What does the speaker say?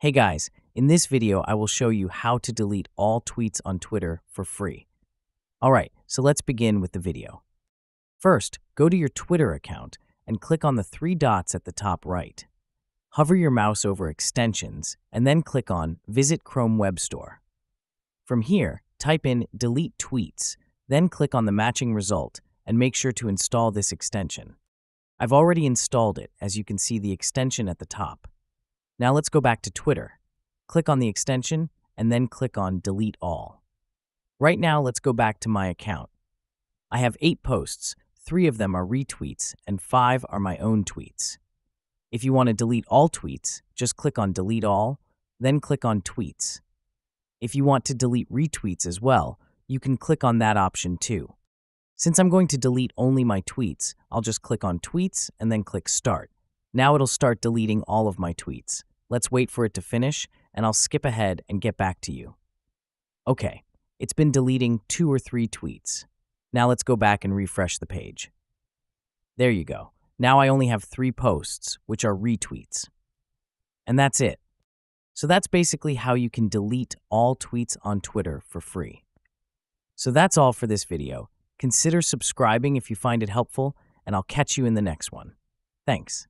Hey guys, in this video I will show you how to delete all tweets on Twitter for free. Alright, so let's begin with the video. First, go to your Twitter account and click on the three dots at the top right. Hover your mouse over Extensions and then click on Visit Chrome Web Store. From here, type in Delete Tweets, then click on the matching result and make sure to install this extension. I've already installed it as you can see the extension at the top. Now let's go back to Twitter. Click on the extension and then click on Delete All. Right now, let's go back to my account. I have eight posts, three of them are retweets, and five are my own tweets. If you want to delete all tweets, just click on Delete All, then click on Tweets. If you want to delete retweets as well, you can click on that option too. Since I'm going to delete only my tweets, I'll just click on Tweets and then click Start. Now it'll start deleting all of my tweets. Let's wait for it to finish, and I'll skip ahead and get back to you. Okay, it's been deleting two or three tweets. Now let's go back and refresh the page. There you go. Now I only have three posts, which are retweets. And that's it. So that's basically how you can delete all tweets on Twitter for free. So that's all for this video. Consider subscribing if you find it helpful, and I'll catch you in the next one. Thanks.